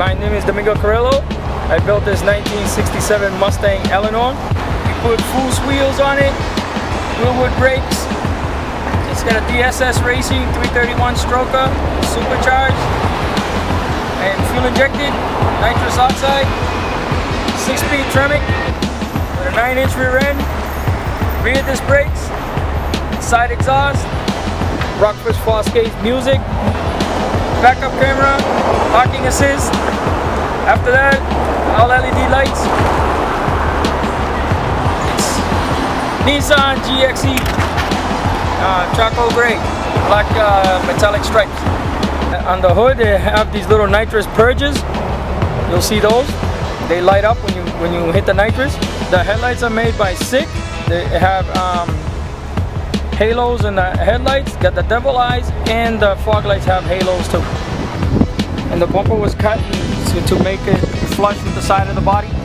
My name is Domingo Carrillo. I built this 1967 Mustang Eleanor. We put Foose wheels on it, Wilwood brakes. It's got a DSS Racing 331 stroker, supercharged, and fuel injected, nitrous oxide, six-speed Tremec, with a nine-inch rear end, rear disc brakes, side exhaust, Rockford Fosgate music, backup camera, parking assist. After that, all LED lights. It's Nissan GXE uh, charcoal gray, black uh, metallic stripes. On the hood, they have these little nitrous purges. You'll see those. They light up when you when you hit the nitrous. The headlights are made by SICK. They have um, halos in the headlights, got the devil eyes, and the fog lights have halos too. And the bumper was cut to, to make it flush with the side of the body.